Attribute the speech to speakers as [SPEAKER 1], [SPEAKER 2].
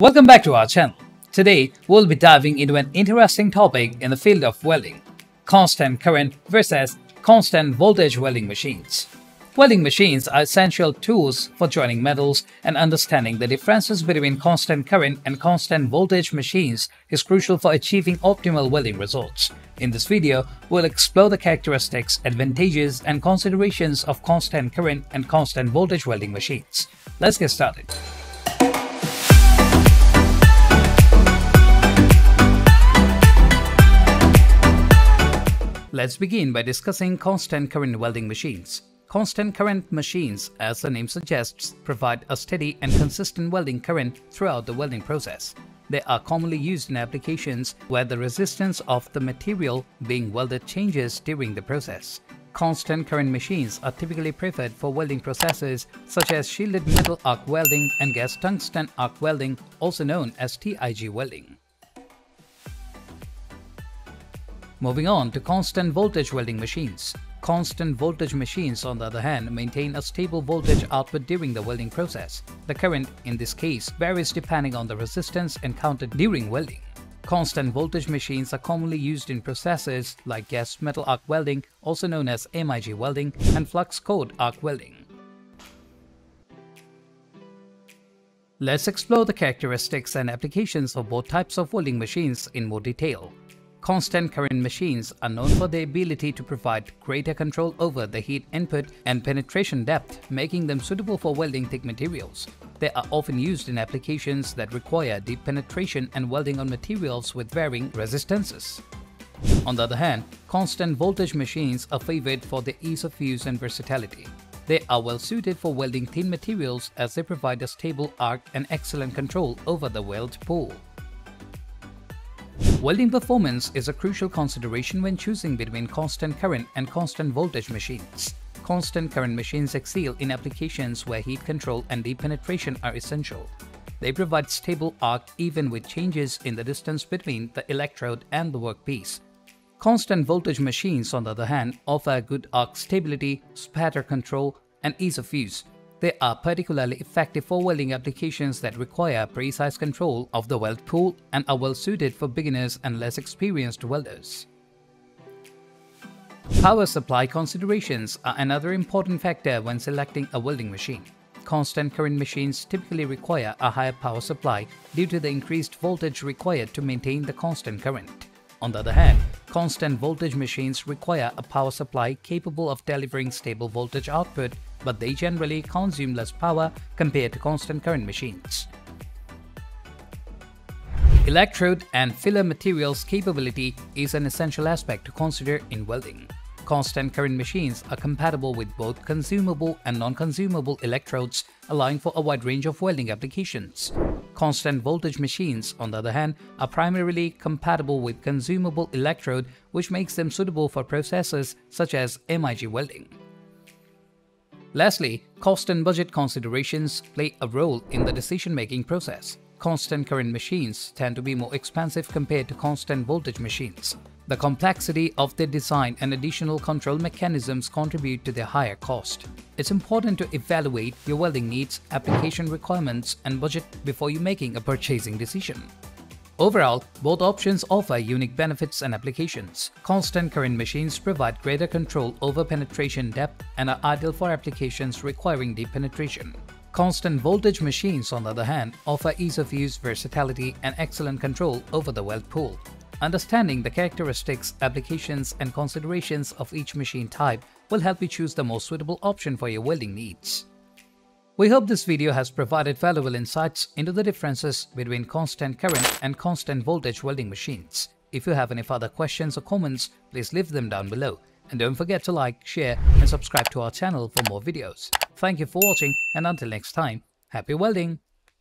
[SPEAKER 1] Welcome back to our channel. Today, we'll be diving into an interesting topic in the field of welding. Constant current versus constant voltage welding machines. Welding machines are essential tools for joining metals and understanding the differences between constant current and constant voltage machines is crucial for achieving optimal welding results. In this video, we'll explore the characteristics, advantages, and considerations of constant current and constant voltage welding machines. Let's get started. Let's begin by discussing constant current welding machines. Constant current machines, as the name suggests, provide a steady and consistent welding current throughout the welding process. They are commonly used in applications where the resistance of the material being welded changes during the process. Constant current machines are typically preferred for welding processes such as shielded metal arc welding and gas tungsten arc welding, also known as TIG welding. Moving on to constant voltage welding machines. Constant voltage machines, on the other hand, maintain a stable voltage output during the welding process. The current, in this case, varies depending on the resistance encountered during welding. Constant voltage machines are commonly used in processes like gas metal arc welding, also known as MIG welding, and flux cored arc welding. Let's explore the characteristics and applications of both types of welding machines in more detail. Constant current machines are known for their ability to provide greater control over the heat input and penetration depth, making them suitable for welding thick materials. They are often used in applications that require deep penetration and welding on materials with varying resistances. On the other hand, constant voltage machines are favored for their ease of use and versatility. They are well suited for welding thin materials as they provide a stable arc and excellent control over the weld pool. Welding performance is a crucial consideration when choosing between constant current and constant voltage machines. Constant current machines excel in applications where heat control and deep penetration are essential. They provide stable arc even with changes in the distance between the electrode and the workpiece. Constant voltage machines, on the other hand, offer good arc stability, spatter control, and ease of use, they are particularly effective for welding applications that require precise control of the weld pool and are well suited for beginners and less experienced welders. Power supply considerations are another important factor when selecting a welding machine. Constant current machines typically require a higher power supply due to the increased voltage required to maintain the constant current. On the other hand, constant voltage machines require a power supply capable of delivering stable voltage output but they generally consume less power compared to constant current machines. Electrode and filler materials capability is an essential aspect to consider in welding. Constant current machines are compatible with both consumable and non-consumable electrodes, allowing for a wide range of welding applications. Constant voltage machines, on the other hand, are primarily compatible with consumable electrode, which makes them suitable for processes such as MIG welding. Lastly, cost and budget considerations play a role in the decision-making process. Constant current machines tend to be more expensive compared to constant voltage machines. The complexity of their design and additional control mechanisms contribute to their higher cost. It's important to evaluate your welding needs, application requirements, and budget before you making a purchasing decision. Overall, both options offer unique benefits and applications. Constant current machines provide greater control over penetration depth and are ideal for applications requiring deep penetration. Constant voltage machines, on the other hand, offer ease of use, versatility, and excellent control over the weld pool. Understanding the characteristics, applications, and considerations of each machine type will help you choose the most suitable option for your welding needs. We hope this video has provided valuable insights into the differences between constant current and constant voltage welding machines. If you have any further questions or comments, please leave them down below. And don't forget to like, share and subscribe to our channel for more videos. Thank you for watching and until next time, happy welding!